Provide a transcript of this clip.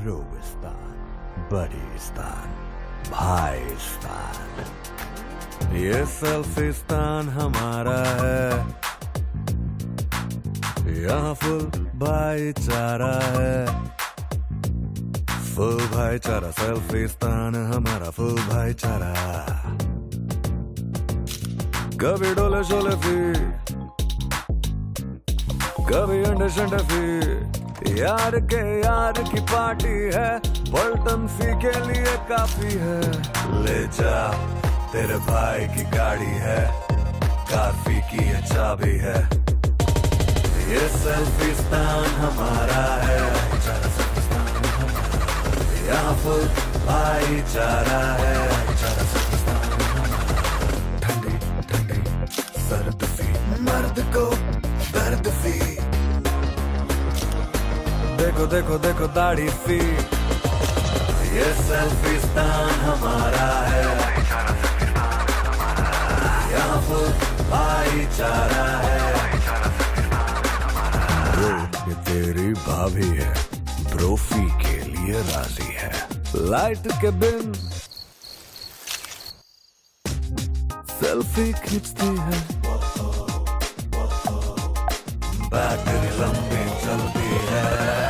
ब्रोविस्तान बडीस्तान भाईस्तान ये सेल्फिस्तान हमारा है यहाँ फुल भाईचारा है फुल भाईचारा सेल्फिस्तान हमारा फुल भाईचारा कभी डोले शोले फ़ी कभी अंडे शंडे फ़ी यार के यार की पार्टी है पलटन सी के लिए काफ़ी है। ले जा, तेरे भाई की गाड़ी है, काफ़ी की ये चाबी है। ये सेल्फिस्तान हमारा है। यहाँ फुल भाईचारा है। ठंडी ठंडी, सर्द फ़ी मर्द को देखो देखो देखो दाढ़ी फ़ी ये सेल्फिस्तान हमारा है। यहाँ फुल भाईचारा है। ये तेरी भाभी है ब्रोफी के लिए राज़ी है। लाइट के बिन सेल्फी खींचती है। बैटरी लंबी चलती है।